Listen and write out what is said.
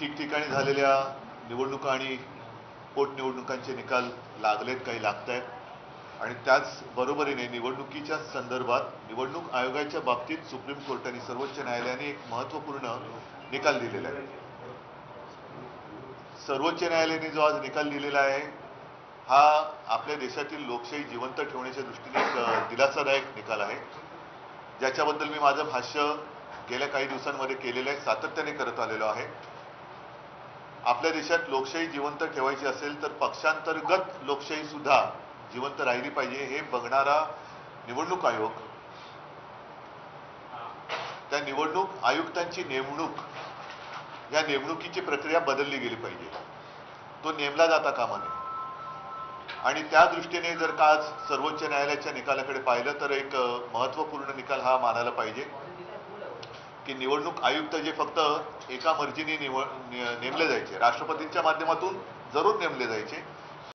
ठिकठिकाणी झालेल्या निवडणुका आणि पोटनिवडणुकांचे निकाल लागलेत काही लागत आहेत आणि त्याच बरोबरीने निवडणुकीच्या संदर्भात निवडणूक आयोगाच्या बाबतीत सुप्रीम कोर्टाने सर्वोच्च न्यायालयाने एक महत्त्वपूर्ण निकाल दिलेला आहे. सर्वोच्च न्यायालयाने जो आज निकाल दिलेला आहे हा आपल्या देशातील लोकशाही जिवंत ठेवण्याच्या दृष्टीने एक दिलासादायक निकाल आहे. ज्याच्याबद्दल मी माझं भाष्य गेल्या काही दिवसांमध्ये केलेलं आहे सातत्याने करत आलेलो आहे. आपल्या देशात लोकशाही जिवंत ठेवायची असेल तर पक्षांतर्गत लोकशाही सुद्धा जिवंत राहिली पाहिजे हे बघणारा निवडणूक आयोग. त्या निवडणूक आयुक्तांची नेमणूक या नेमणुकीची प्रक्रिया बदलली गेली पाहिजे. तो नेमला जाता कामा नये. आणि त्या दृष्टीने जर का आज सर्वोच्च न्यायालयाच्या निकालाकडे पाहिलं तर एक महत्त्वपूर्ण निकाल हा मानायला पाहिजे. की निवडणूक आयुक्त जे फक्त एका मर्जीने निवड नेमले जायचे. राष्ट्रपतींच्या माध्यमातून जरूर नेमले जायचे.